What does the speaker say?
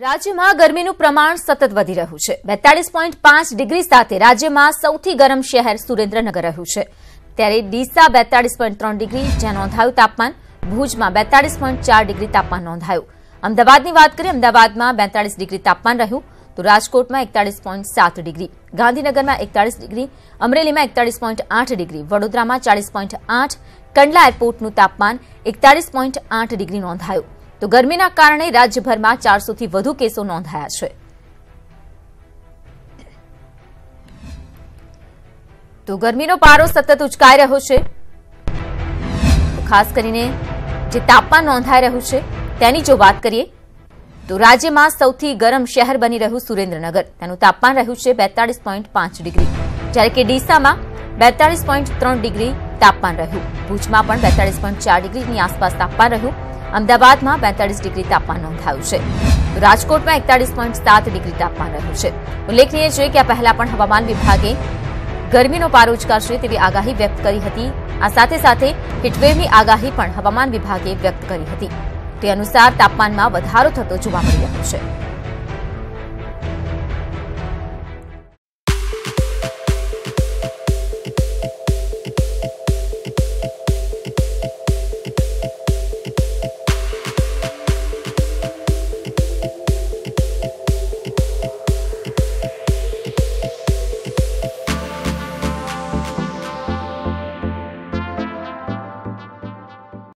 રાજ્યમાં ગરમીનું પ્રમાણ સતત વધી રહ્યું છે. બેતાળીસ પોઈન્ટ પાંચ ડિગ્રી સાથે રાજ્યમાં સૌથી ગરમ શહેર સુરેન્દ્રનગર રહ્યું છે. ત્યારે ડીસા બેતાળીસ પોઈન્ટ ત્રણ ડિગ્રી, જ્યાં નોંધાયું તાપમાન, ભુજમાં બેતાળીસ પોઈન્ટ ચાર ડિગ્રી તાપમાન નોંધાયું. અમદાવાદની વાત કરીએ, અમદાવાદમાં બેતાળીસ ડિગ્રી તાપમાન રહ્યું, તો રાજકોટમાં એકતાળીસ પોઈન્ટ સાત ડિગ્રી, ગાંધીનગરમાં એકતાળીસ ડિગ્રી, અમરેલીમાં એકતાળીસ પોઈન્ટ આઠ ડિગ્રી, વડોદરામાં ચાળીસ પોઈન્ટ આઠ, કંડલા એરપોર્ટનું તાપમાન એકતાળીસ પોઈન્ટ આઠ ડિગ્રી નોંધાયું. તો ગરમીના કારણે રાજ્યભરમાં ચારસોથી વધુ કેસો નોંધાયા છે. તો ગરમીનો પારો સતત ઉચકાઈ રહ્યો છે. ખાસ કરીને જે તાપમાન નોંધાઈ રહ્યું છે, તેની જો વાત કરીએ, તો રાજ્યમાં સૌથી ગરમ શહેર બની રહ્યું સુરેન્દ્રનગર. તેનું તાપમાન રહ્યું છે બેતાળીસ પોઈન્ટ પાંચ ડિગ્રી. જ્યારે કે ડીસામાં બેતાળીસ પોઈન્ટ ત્રણ ડિગ્રી તાપમાન રહ્યું. ભુજમાં પણ બેતાળીસ પોઈન્ટ ચાર ડિગ્રીની આસપાસ તાપમાન રહ્યું. અમદાવાદમાં બેતાળીસ ડિગ્રી તાપમાન નોંધાયું છે. રાજકોટમાં એકતાળીસ પોઈન્ટ સાત ડિગ્રી તાપમાન રહ્યું છે. ઉલ્લેખનીય છે કે આ પહેલા પણ હવામાન વિભાગે ગરમીનો પારો ઉચકાશે તેવી આગાહી વ્યક્ત કરી હતી. આ સાથે સાથે હીટવેવની આગાહી પણ હવામાન વિભાગે વ્યક્ત કરી હતી. તે અનુસાર તાપમાનમાં વધારો થતો જોવા મળી રહ્યો છે.